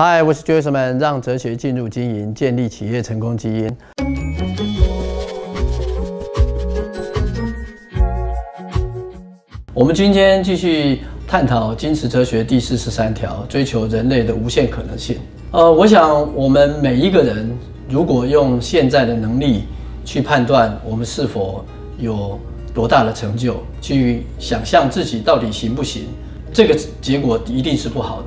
嗨，我是 Joyceman，让哲学进入经营，建立企业成功基因。我们今天继续探讨金石哲学第四十三条：追求人类的无限可能性。呃，我想我们每一个人，如果用现在的能力去判断我们是否有多大的成就，去想象自己到底行不行，这个结果一定是不好的。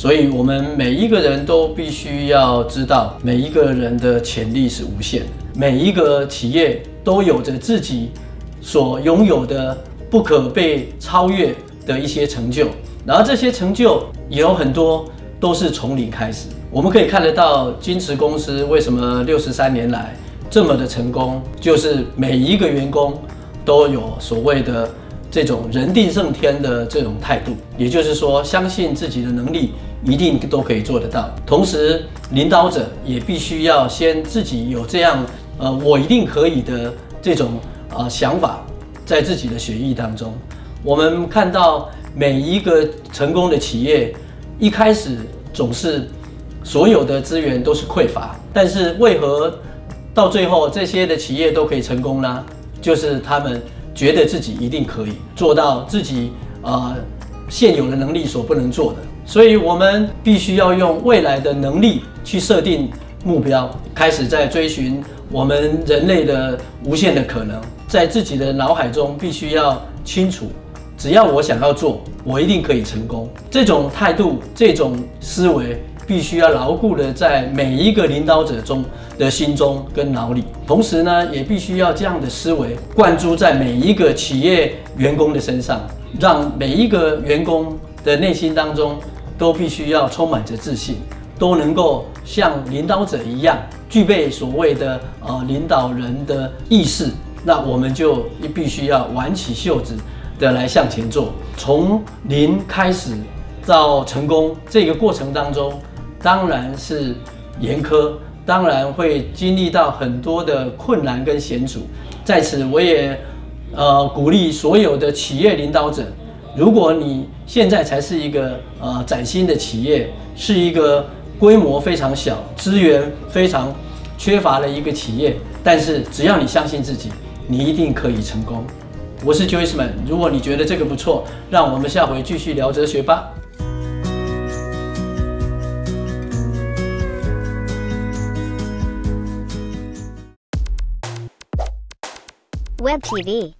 所以，我们每一个人都必须要知道，每一个人的潜力是无限的，每一个企业都有着自己所拥有的不可被超越的一些成就，然后这些成就也有很多。都是从零开始，我们可以看得到金池公司为什么六十三年来这么的成功，就是每一个员工都有所谓的这种人定胜天的这种态度，也就是说，相信自己的能力一定都可以做得到。同时，领导者也必须要先自己有这样呃我一定可以的这种呃想法，在自己的血液当中。我们看到每一个成功的企业。一开始总是所有的资源都是匮乏，但是为何到最后这些的企业都可以成功呢？就是他们觉得自己一定可以做到自己呃现有的能力所不能做的，所以我们必须要用未来的能力去设定目标，开始在追寻我们人类的无限的可能，在自己的脑海中必须要清楚。只要我想要做，我一定可以成功。这种态度、这种思维，必须要牢固的在每一个领导者中的心中跟脑里。同时呢，也必须要这样的思维灌注在每一个企业员工的身上，让每一个员工的内心当中都必须要充满着自信，都能够像领导者一样具备所谓的呃领导人的意识。那我们就必须要挽起袖子。的来向前做，从零开始到成功这个过程当中，当然是严苛，当然会经历到很多的困难跟险阻。在此，我也呃鼓励所有的企业领导者，如果你现在才是一个呃崭新的企业，是一个规模非常小、资源非常缺乏的一个企业，但是只要你相信自己，你一定可以成功。我是 Joyceman，如果你觉得这个不错，让我们下回继续聊哲学吧。Web TV。